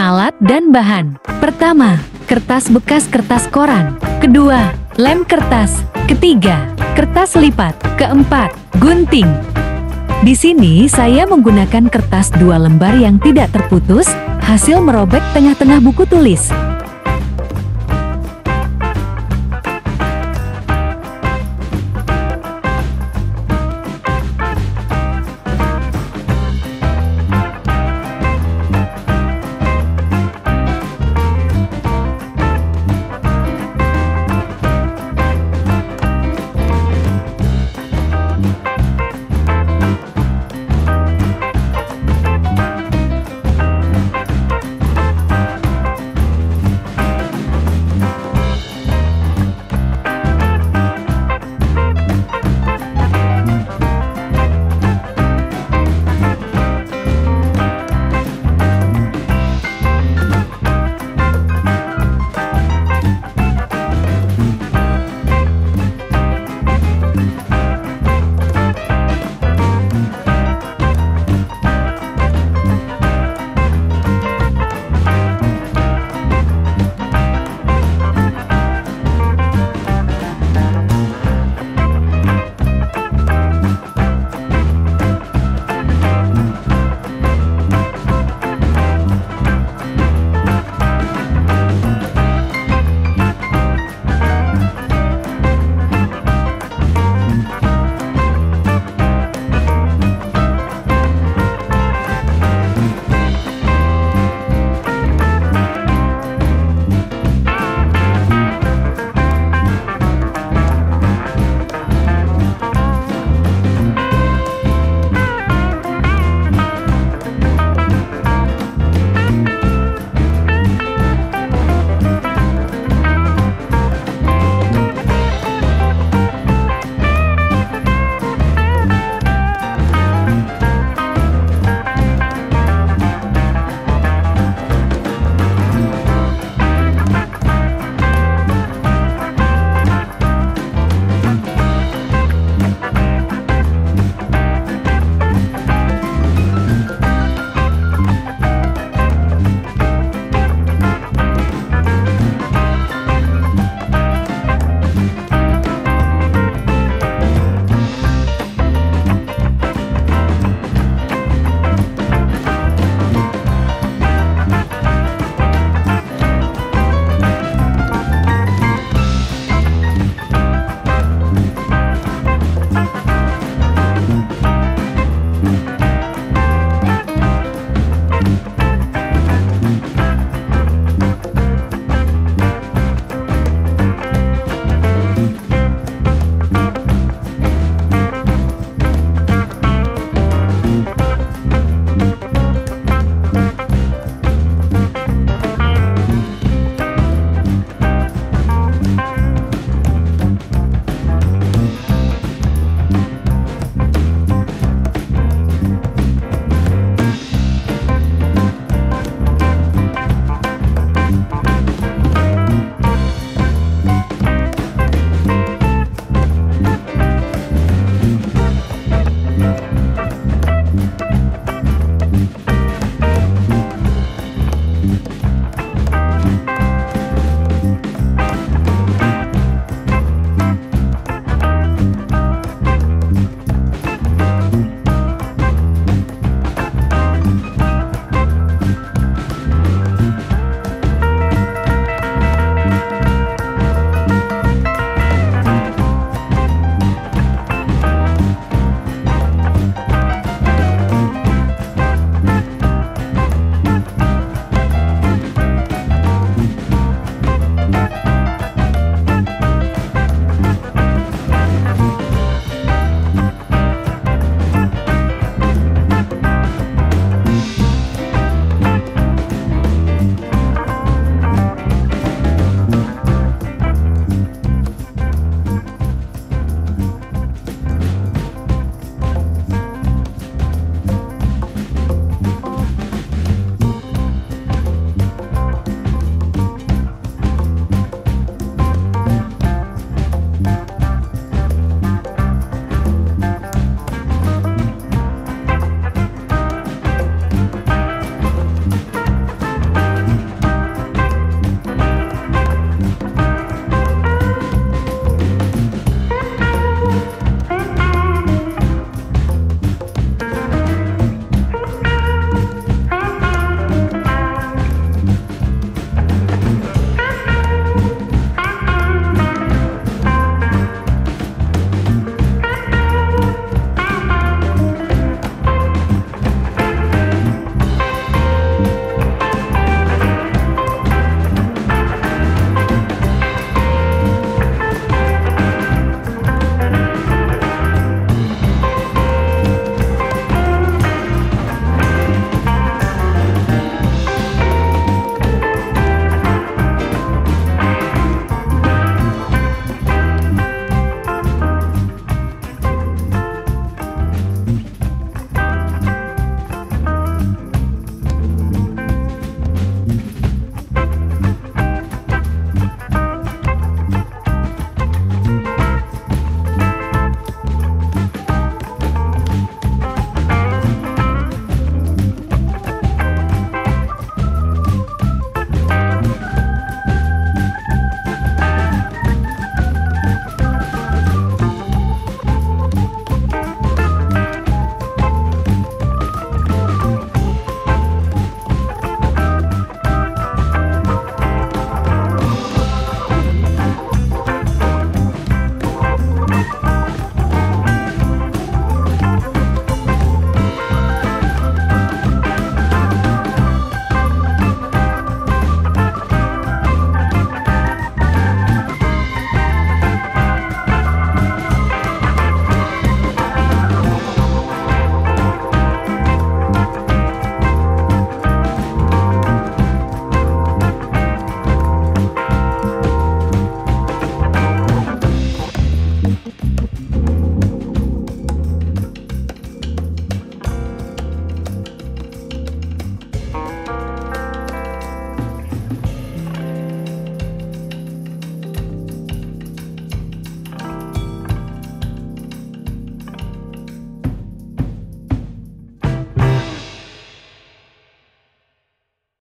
Alat dan bahan. Pertama, kertas bekas kertas koran. Kedua, lem kertas. Ketiga, kertas lipat. Keempat, gunting. Di sini saya menggunakan kertas dua lembar yang tidak terputus, hasil merobek tengah-tengah buku tulis.